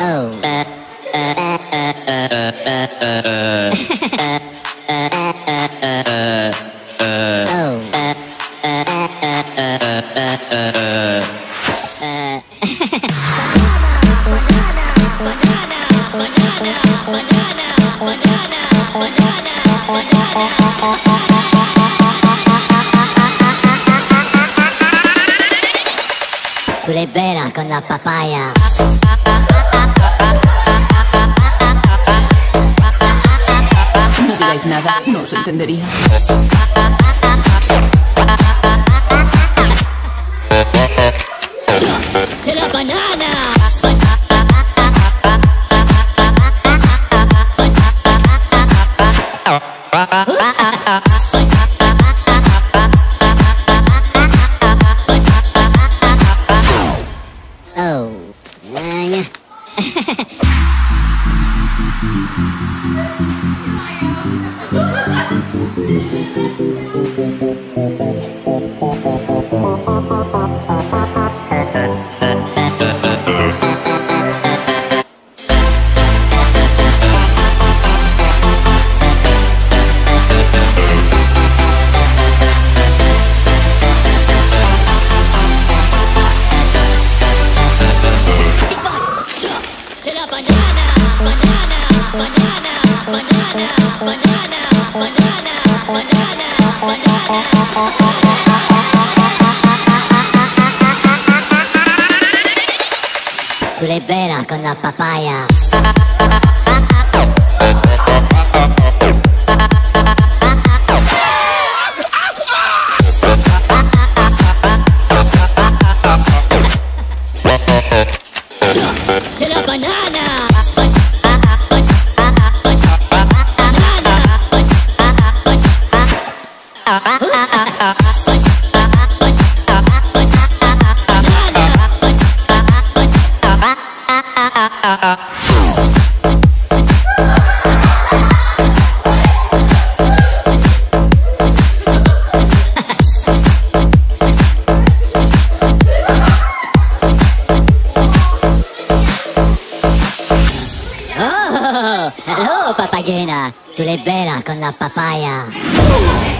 Oh. Tu libera con la papaya. No digáis nada, no os entendería. ¡Se la banana! Oh, ¡Banana! Tu libera con la papaya. ¡Se la banana! Oh, hello papagena. Tu libera con la papaya.